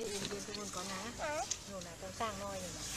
đi uống đi xuống con cá. Ừ. Rồi là con sang noi rồi mà.